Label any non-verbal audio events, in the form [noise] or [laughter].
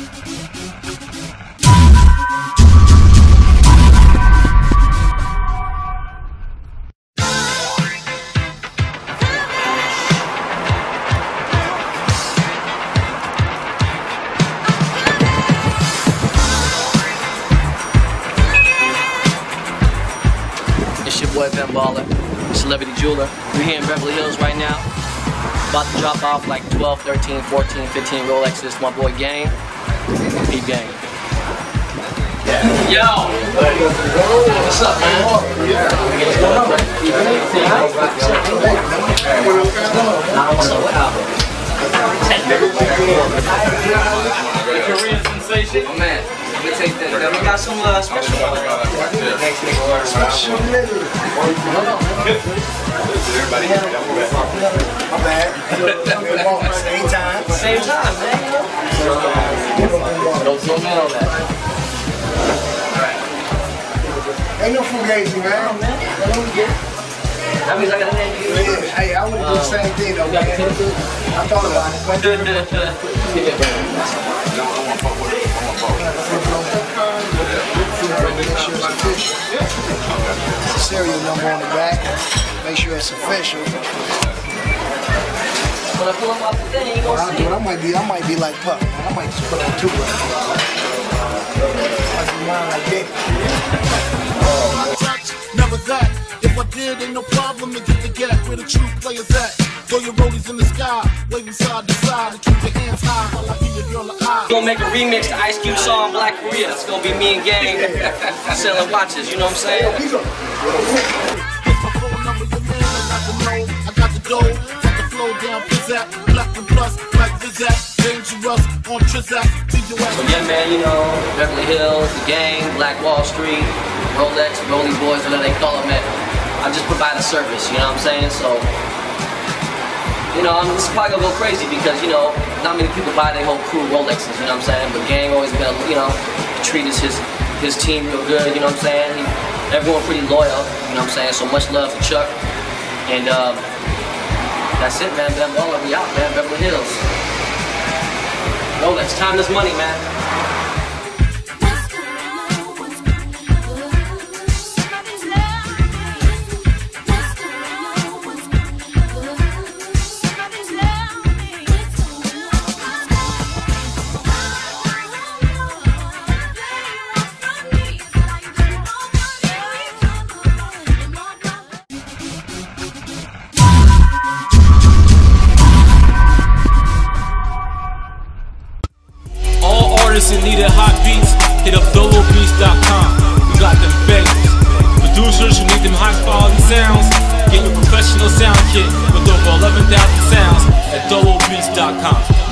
It's your boy Ben Baller, Celebrity Jeweler. We're here in Beverly Hills right now. About to drop off like 12, 13, 14, 15 Rolexes my boy Game. Peep Game. Yo! What's up, man? What's going on, man? Korean sensation. Oh, man. Let me take that. Then we got some uh, special. Next nigga order. My bad. Same time. Same time, man. Don't zoom in. Ain't no fugazi, man. Oh, that means I got a name to Yeah, hey, I would have done the same thing though, man. I thought about it. But make sure it's official. Serial number on the back. Make sure it's official. When I pull him off the thing, you gonna see. I might be, I might be like Puff. I might just put on two. I never that. If I did, ain't no problem to get the gap where the true players at. Throw your rollies in the sky, waving side to side, and keep your hands high while I hear your girl eye. Gonna make a remix to Ice Cube song Black Korea. It's gonna be me and Game [laughs] selling watches, you know what I'm saying? He's a- Get my phone number, your man, I got the know, I got the dough, got the flow down, So yeah, man, you know, Beverly Hills, the Game, Black Wall Street, Rolex, Rolly Boys, whatever they call them, man. I just provide a service, you know what I'm saying? So, you know, I'm, this is probably gonna go crazy because, you know, not many people buy their whole crew Rolexes, you know what I'm saying? But Game always been, you know, treat his, his, team real good, you know what I'm saying? He, everyone pretty loyal, you know what I'm saying? So much love to Chuck. And um, that's it, man. Baller, we out, man. Beverly Hills. Rolex, timeless money, man. Artists in need of hot beats, hit up dolobeats.com. We got them bangers. Producers who need them high quality sounds, get your professional sound kit with over 11,000 sounds at dolobeats.com.